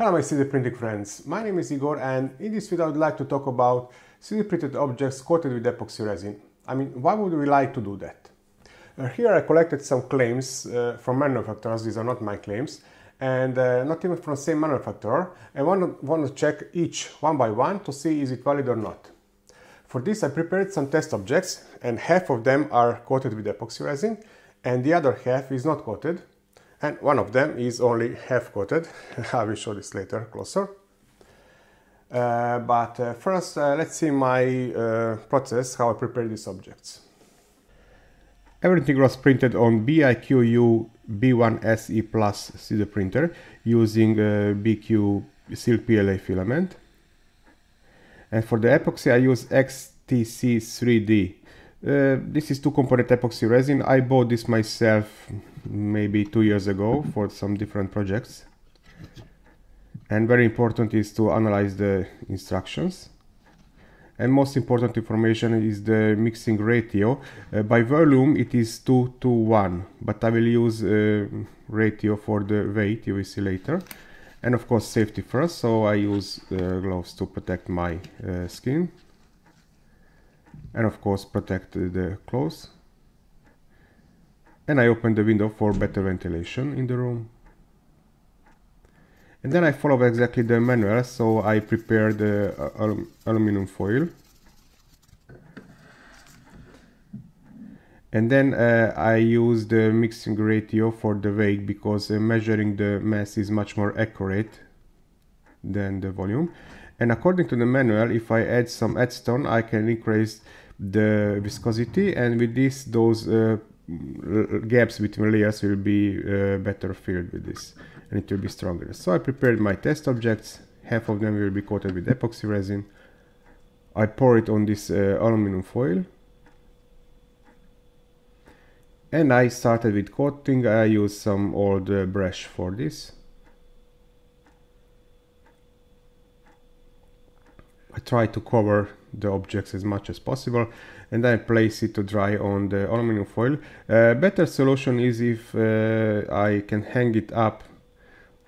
Hello my 3D printing friends, my name is Igor and in this video I would like to talk about 3D printed objects coated with epoxy resin. I mean, why would we like to do that? Uh, here I collected some claims uh, from manufacturers, these are not my claims, and uh, not even from the same manufacturer. I want to, want to check each one by one to see is it valid or not. For this I prepared some test objects and half of them are coated with epoxy resin and the other half is not coated and one of them is only half coated. I will show this later closer. Uh, but uh, first uh, let's see my uh, process, how I prepare these objects. Everything was printed on BIQU B1SE Plus 3D printer using uh, BIQU Silk PLA filament. And for the epoxy I use XTC3D uh, this is two component epoxy resin. I bought this myself maybe two years ago for some different projects. And very important is to analyze the instructions. And most important information is the mixing ratio. Uh, by volume it is 2 to 1, but I will use uh, ratio for the weight, you will see later. And of course safety first, so I use uh, gloves to protect my uh, skin and of course protect the clothes. And I open the window for better ventilation in the room. And then I follow exactly the manual so I prepare the uh, aluminum foil. And then uh, I use the mixing ratio for the weight because uh, measuring the mass is much more accurate than the volume. And according to the manual if I add some adstone I can increase the viscosity and with this those uh, gaps between layers will be uh, better filled with this and it will be stronger. So I prepared my test objects, half of them will be coated with epoxy resin. I pour it on this uh, aluminum foil and I started with coating, I used some old uh, brush for this. Try to cover the objects as much as possible and then place it to dry on the aluminum foil. Uh, better solution is if uh, I can hang it up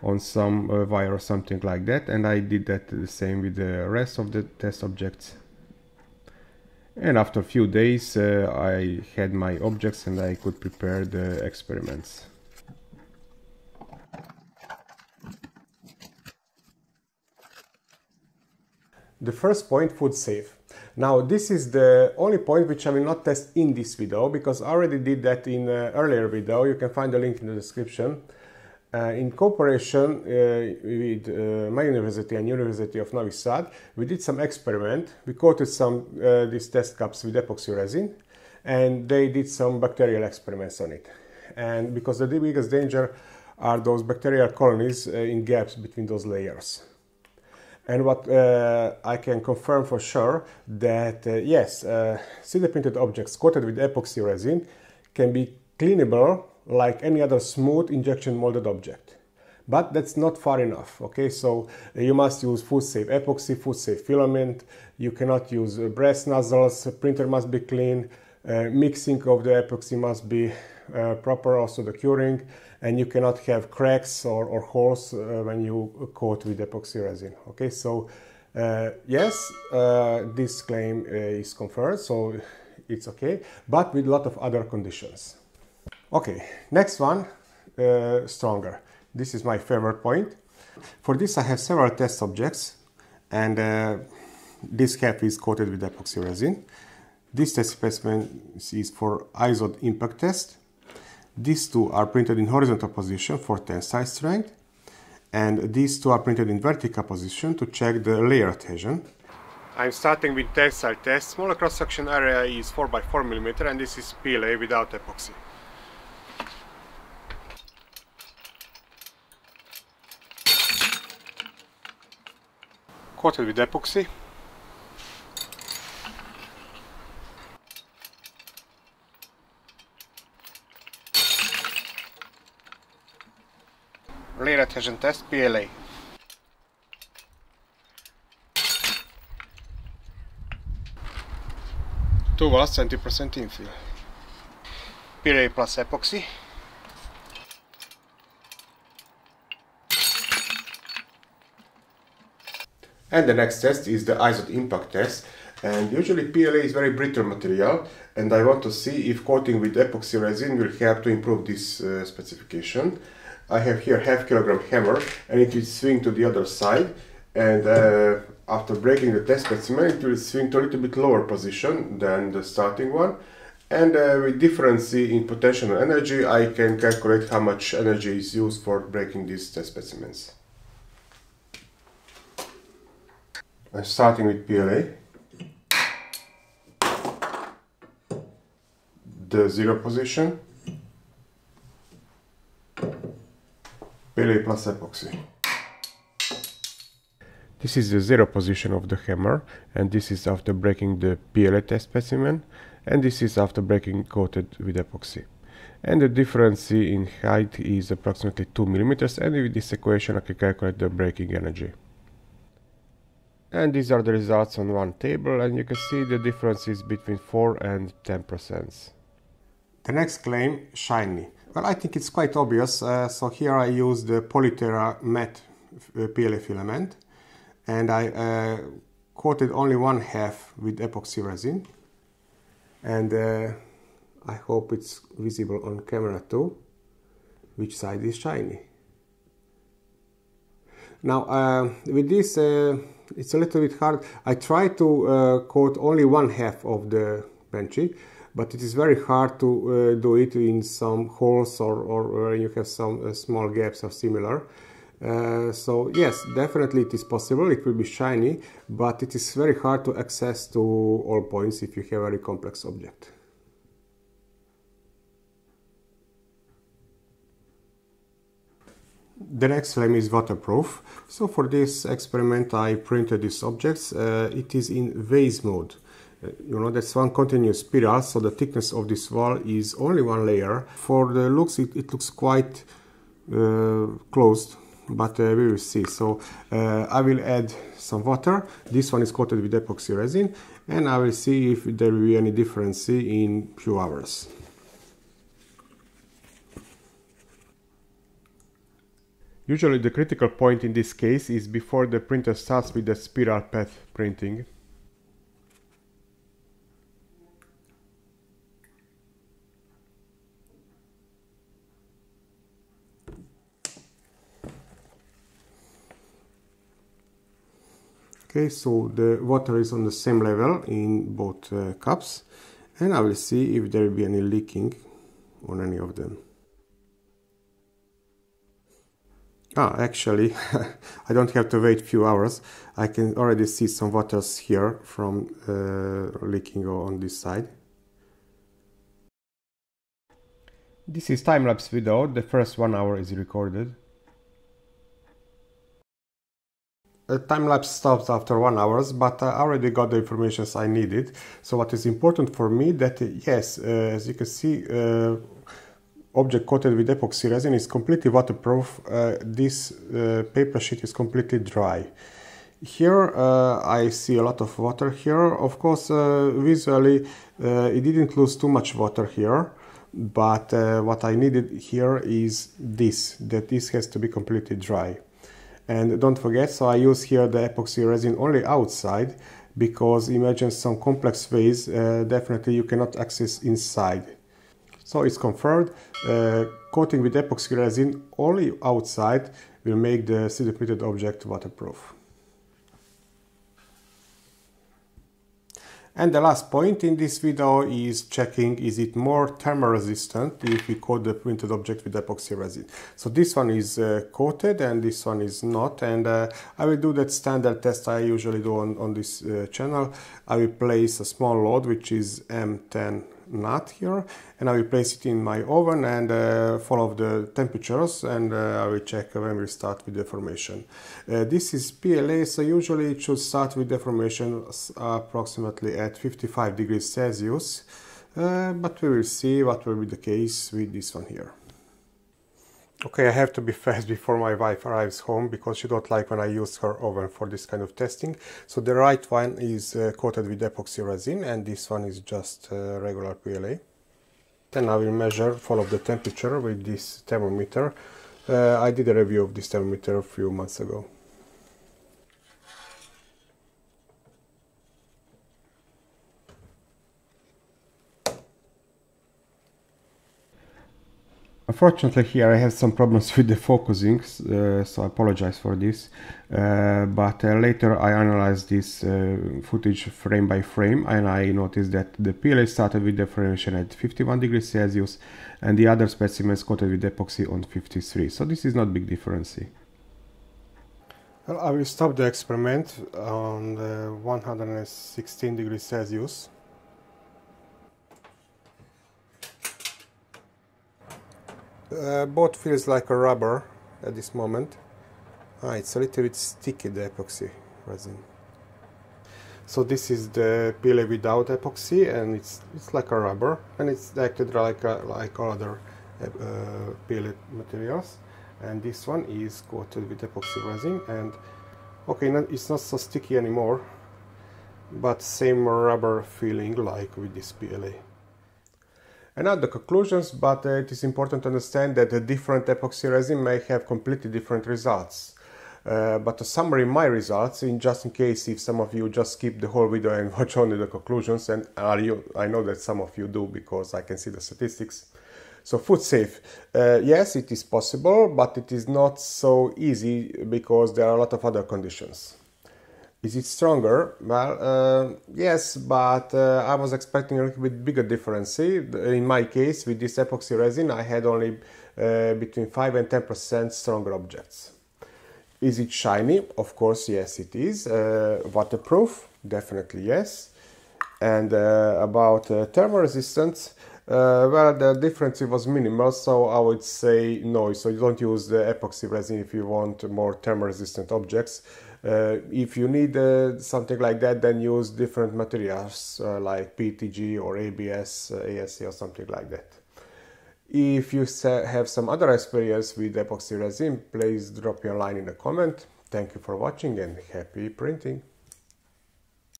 on some uh, wire or something like that and I did that the same with the rest of the test objects. And after a few days uh, I had my objects and I could prepare the experiments. The first point, food safe. Now this is the only point which I will not test in this video because I already did that in an earlier video. You can find the link in the description. Uh, in cooperation uh, with uh, my university and University of Novi Sad, we did some experiment. We coated some uh, these test cups with epoxy resin and they did some bacterial experiments on it. And because the biggest danger are those bacterial colonies uh, in gaps between those layers. And what uh, I can confirm for sure that uh, yes, uh, 3D printed objects coated with epoxy resin can be cleanable like any other smooth injection molded object. But that's not far enough, okay? So uh, you must use food safe epoxy, food safe filament, you cannot use uh, brass nozzles, printer must be clean, uh, mixing of the epoxy must be proper, also the curing, and you cannot have cracks or, or holes uh, when you coat with epoxy resin. Okay, so uh, yes, uh, this claim uh, is confirmed, so it's okay, but with a lot of other conditions. Okay, next one, uh, stronger. This is my favorite point. For this I have several test subjects and uh, this cap is coated with epoxy resin. This test specimen is for ISO impact test these two are printed in horizontal position for tensile strength and these two are printed in vertical position to check the layer adhesion. I'm starting with tensile test. Smaller cross-section area is 4x4 mm and this is PLA without epoxy. Coated with epoxy adhesion test PLA. Two walls 20% infill. PLA plus epoxy. And the next test is the Izod impact test. And usually PLA is very brittle material and I want to see if coating with epoxy resin will help to improve this uh, specification. I have here half kilogram hammer and it will swing to the other side and uh, after breaking the test specimen it will swing to a little bit lower position than the starting one and uh, with difference in potential energy I can calculate how much energy is used for breaking these test specimens. I'm starting with PLA. The zero position. PLA plus epoxy. This is the zero position of the hammer and this is after breaking the PLA test specimen and this is after breaking coated with epoxy. And the difference in height is approximately 2 millimeters and with this equation I can calculate the breaking energy and these are the results on one table and you can see the differences between 4 and 10 percent. The next claim, shiny. Well, I think it's quite obvious. Uh, so here I use the PolyTerra matte uh, PLA filament and I uh, coated only one half with epoxy resin and uh, I hope it's visible on camera too which side is shiny. Now uh, with this uh, it's a little bit hard. I try to uh, coat only one half of the benchy, but it is very hard to uh, do it in some holes or, or where you have some uh, small gaps or similar. Uh, so yes, definitely it is possible, it will be shiny, but it is very hard to access to all points if you have a very complex object. The next flame is waterproof. So for this experiment I printed these objects. Uh, it is in vase mode. You know that's one continuous spiral so the thickness of this wall is only one layer. For the looks it, it looks quite uh, closed but uh, we will see. So uh, I will add some water. This one is coated with epoxy resin and I will see if there will be any difference in few hours. Usually the critical point in this case is before the printer starts with the spiral path printing. Okay, so the water is on the same level in both uh, cups and I will see if there will be any leaking on any of them. Ah, actually, I don't have to wait few hours. I can already see some waters here from uh, leaking on this side. This is time-lapse video, the first one hour is recorded. A time-lapse stops after one hours, but I already got the information I needed. So what is important for me that, yes, uh, as you can see, uh, object coated with epoxy resin is completely waterproof. Uh, this uh, paper sheet is completely dry. Here uh, I see a lot of water here. Of course, uh, visually uh, it didn't lose too much water here, but uh, what I needed here is this, that this has to be completely dry. And don't forget, so I use here the epoxy resin only outside because imagine some complex vase, definitely you cannot access inside. So it's confirmed, uh, coating with epoxy resin only outside will make the 3D printed object waterproof. And the last point in this video is checking is it more thermal resistant if we coat the printed object with epoxy resin. So this one is uh, coated and this one is not and uh, I will do that standard test I usually do on, on this uh, channel. I will place a small load which is M10 nut here and I will place it in my oven and uh, follow the temperatures and uh, I will check when we start with deformation. Uh, this is PLA so usually it should start with deformation approximately at 55 degrees Celsius uh, but we will see what will be the case with this one here. Okay, I have to be fast before my wife arrives home because she don't like when I use her oven for this kind of testing. So the right one is uh, coated with epoxy resin and this one is just uh, regular PLA. Then I will measure, follow the temperature with this thermometer. Uh, I did a review of this thermometer a few months ago. Unfortunately here I have some problems with the focusing, uh, so I apologize for this. Uh, but uh, later I analyzed this uh, footage frame by frame and I noticed that the PLA started with deformation at 51 degrees Celsius and the other specimens coated with epoxy on 53. So this is not big difference. Well, I will stop the experiment on 116 degrees Celsius. Uh, both feels like a rubber at this moment. Ah, it's a little bit sticky, the epoxy resin. So this is the PLA without epoxy, and it's it's like a rubber, and it's acted like a, like other uh, PLA materials. And this one is coated with epoxy resin, and okay, it's not so sticky anymore, but same rubber feeling like with this PLA and not the conclusions, but uh, it is important to understand that the different epoxy resin may have completely different results. Uh, but to summary my results, in just in case if some of you just skip the whole video and watch only the conclusions, and are you, I know that some of you do because I can see the statistics. So food safe, uh, yes, it is possible, but it is not so easy because there are a lot of other conditions. Is it stronger? Well, uh, yes, but uh, I was expecting a little bit bigger difference. In my case, with this epoxy resin, I had only uh, between 5 and 10% stronger objects. Is it shiny? Of course, yes, it is. Uh, waterproof? Definitely yes. And uh, about uh, thermal resistance, well, the difference was minimal, so I would say no. So you don't use the epoxy resin if you want more thermal resistant objects. Uh, if you need uh, something like that, then use different materials uh, like PETG or ABS, ASA or something like that. If you have some other experience with epoxy resin, please drop a line in the comment. Thank you for watching and happy printing!